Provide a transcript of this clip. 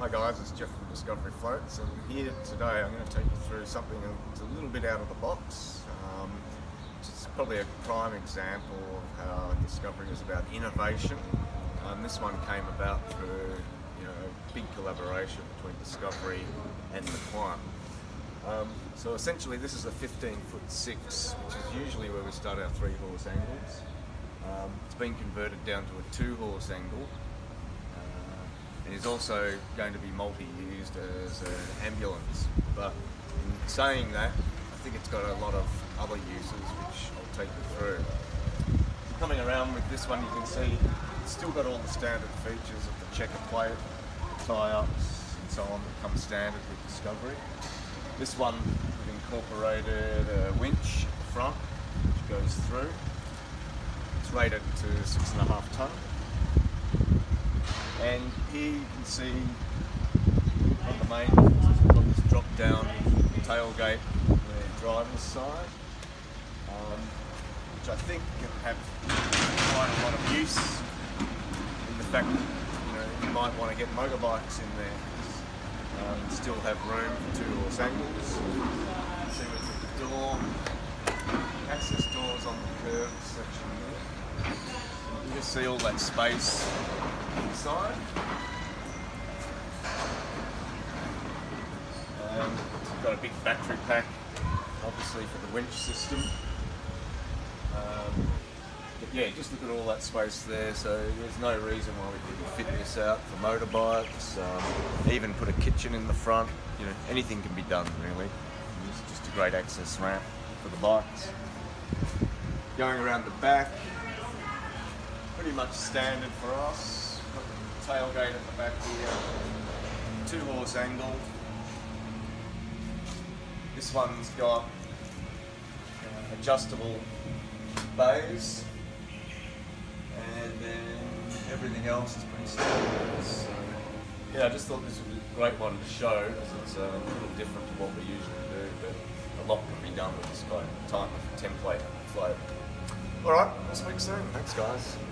Hi guys, it's Jeff from Discovery Floats and here today I'm going to take you through something that's a little bit out of the box. Um, it's probably a prime example of how Discovery is about innovation. Um, this one came about through you know, a big collaboration between Discovery and the. Um, so essentially this is a 15 foot 6 which is usually where we start our three horse angles. Um, it's been converted down to a two horse angle it is also going to be multi-used as an ambulance, but in saying that, I think it's got a lot of other uses which I'll take you through. Coming around with this one, you can see it's still got all the standard features of the checker plate, tie-ups, and so on that come standard with Discovery. This one, we've incorporated a winch at the front, which goes through. It's rated to six and a half tonne and here you can see on the main got this drop down tailgate on the driver's side um, which I think can have quite a lot of use in the fact that you know you might want to get motorbikes in there um, and still have room for two horse angles. See with the door access doors on the curved section there. You can see all that space inside. Um, got a big battery pack, obviously for the winch system. Um, but yeah, just look at all that space there. So there's no reason why we couldn't fit this out for motorbikes. Um, even put a kitchen in the front. You know, anything can be done really. It's just a great access ramp for the bikes. Going around the back, pretty much standard for us tailgate at the back here, two horse angle. This one's got uh, adjustable bays and then everything else is pretty standard. So, yeah, I just thought this would be a great one to show because it's uh, a little different to what we usually do, but a lot can be done with this kind of type template float. Alright, we'll speak soon. Thanks guys.